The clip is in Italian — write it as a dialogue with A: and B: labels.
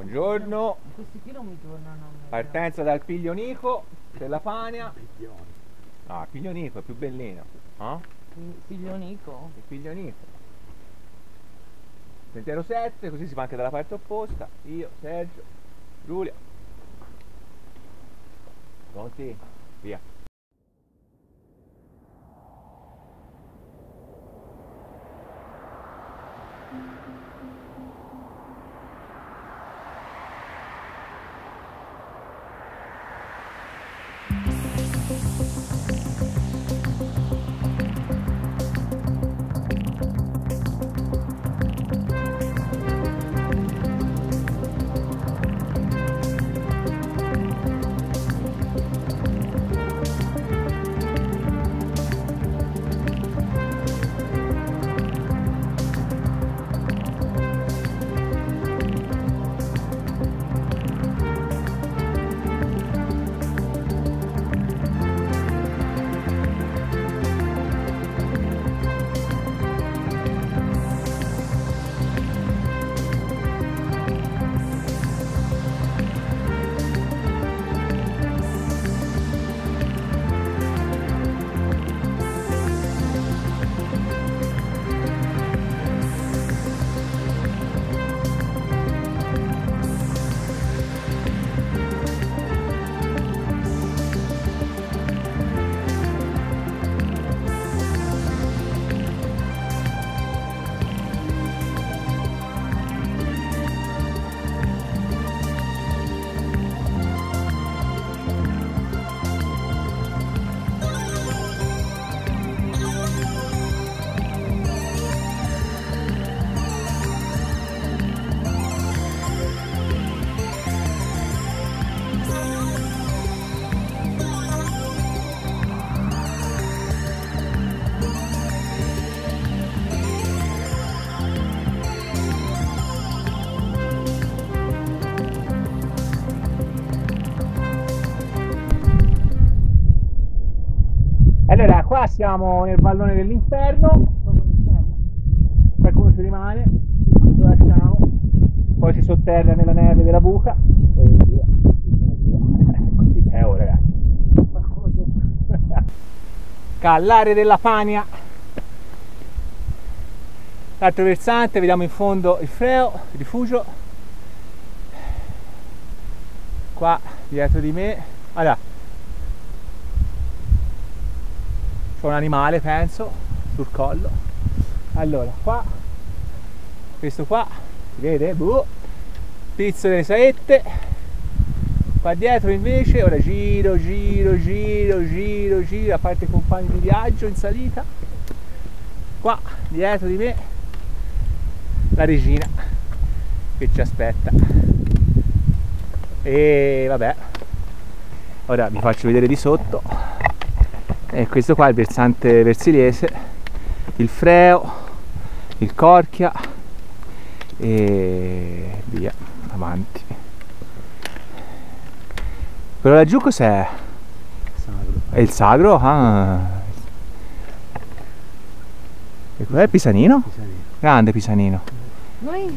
A: Buongiorno.
B: Questi qui non mi tornano.
A: Partenza dal Piglionico della Fania. Ah, Piglionico è più bellino. No?
B: Fi- Figlio Nico?
A: Il Piglionico. Sentiero 7, così si va anche dalla parte opposta. Io, Sergio, Giulia. Pronti? Via. Siamo nel vallone dell'inferno. Qualcuno ci rimane, lo lasciamo, poi si sotterra nella neve della buca e via. Così è ora, ragazzi. Callare della Fania. L'altro versante, vediamo in fondo il freo, il rifugio. Qua dietro di me. Allora, c'è un animale penso sul collo. Allora qua. Questo qua si vede? Boh, pizzo delle saette. Qua dietro invece ora giro giro giro giro giro a parte i compagni di viaggio in salita. Qua dietro di me la regina che ci aspetta. E vabbè. Ora vi faccio vedere di sotto e questo qua è il versante versiliese il freo il corchia e via avanti quello laggiù cos'è? è il sagro? Ah. e quello è il pisanino? grande pisanino
B: Noi